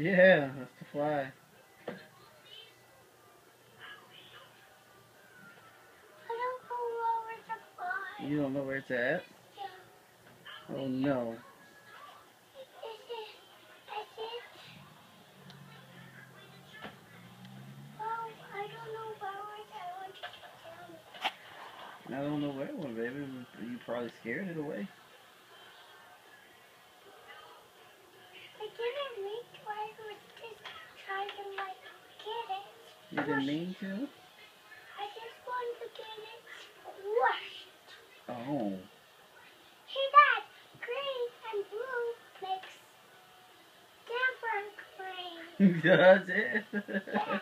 Yeah, that's the fly. I don't know where the fly. You don't know where it's at? Yeah. Oh no. Is it? Is it? Oh, I don't know where it is. I want you to tell me. I don't know where it went, baby. You probably scared it away. Get it. You didn't mean to? I just wanted to get it squished. Oh. See that? Green and blue makes different green. Does it?